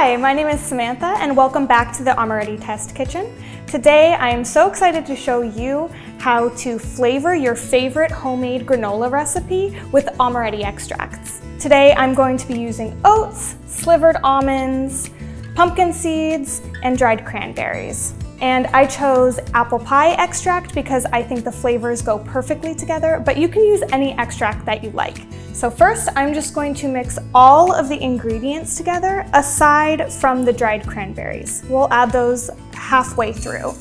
Hi, my name is Samantha and welcome back to the Amoretti Test Kitchen. Today I am so excited to show you how to flavor your favorite homemade granola recipe with Amoretti extracts. Today I'm going to be using oats, slivered almonds, pumpkin seeds, and dried cranberries. And I chose apple pie extract because I think the flavors go perfectly together, but you can use any extract that you like. So first, I'm just going to mix all of the ingredients together aside from the dried cranberries. We'll add those halfway through.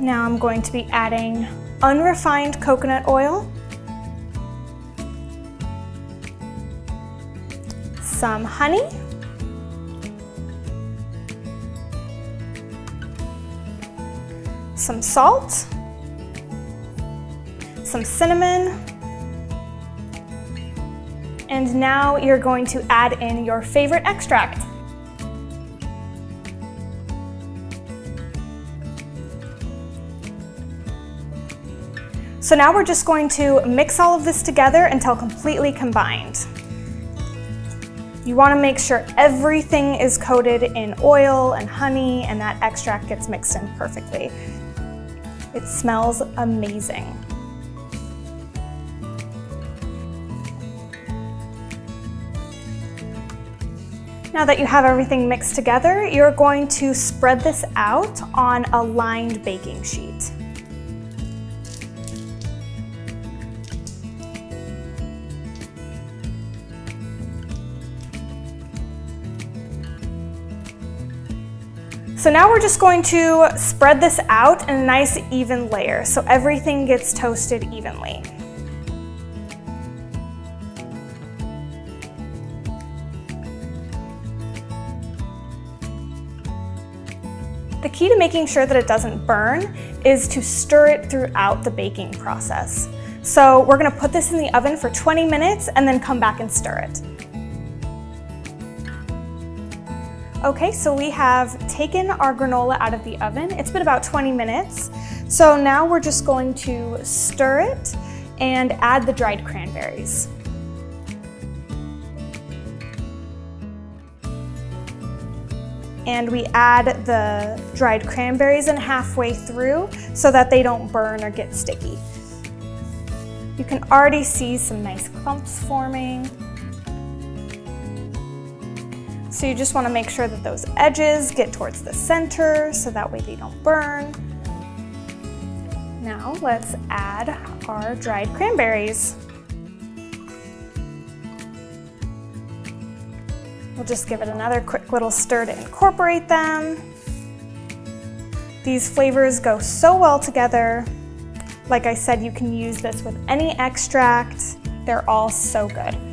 Now I'm going to be adding unrefined coconut oil, some honey, some salt, some cinnamon, and now you're going to add in your favorite extract. So now we're just going to mix all of this together until completely combined. You want to make sure everything is coated in oil and honey and that extract gets mixed in perfectly. It smells amazing. Now that you have everything mixed together, you're going to spread this out on a lined baking sheet. So now we're just going to spread this out in a nice even layer so everything gets toasted evenly. The key to making sure that it doesn't burn is to stir it throughout the baking process. So we're gonna put this in the oven for 20 minutes and then come back and stir it. Okay, so we have taken our granola out of the oven. It's been about 20 minutes. So now we're just going to stir it and add the dried cranberries. And we add the dried cranberries in halfway through so that they don't burn or get sticky. You can already see some nice clumps forming. So you just wanna make sure that those edges get towards the center so that way they don't burn. Now let's add our dried cranberries. We'll just give it another quick little stir to incorporate them. These flavors go so well together. Like I said, you can use this with any extract. They're all so good.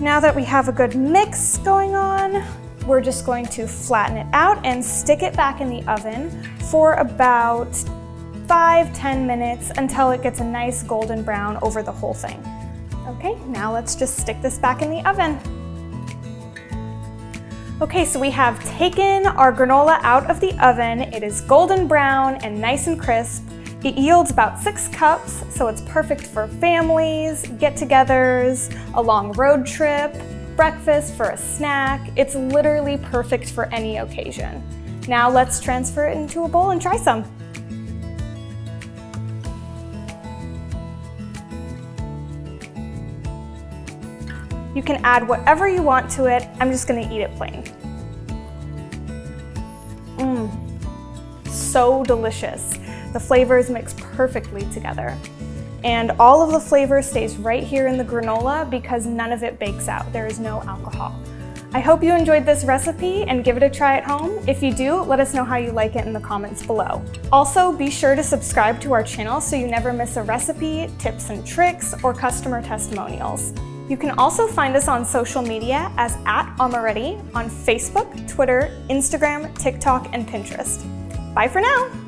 Now that we have a good mix going on, we're just going to flatten it out and stick it back in the oven for about five, 10 minutes until it gets a nice golden brown over the whole thing. Okay, now let's just stick this back in the oven. Okay, so we have taken our granola out of the oven. It is golden brown and nice and crisp. It yields about six cups, so it's perfect for families, get-togethers, a long road trip, breakfast for a snack. It's literally perfect for any occasion. Now let's transfer it into a bowl and try some. You can add whatever you want to it. I'm just gonna eat it plain. Mmm, so delicious. The flavors mix perfectly together. And all of the flavor stays right here in the granola because none of it bakes out. There is no alcohol. I hope you enjoyed this recipe and give it a try at home. If you do, let us know how you like it in the comments below. Also, be sure to subscribe to our channel so you never miss a recipe, tips and tricks, or customer testimonials. You can also find us on social media as at Amoretti on Facebook, Twitter, Instagram, TikTok, and Pinterest. Bye for now!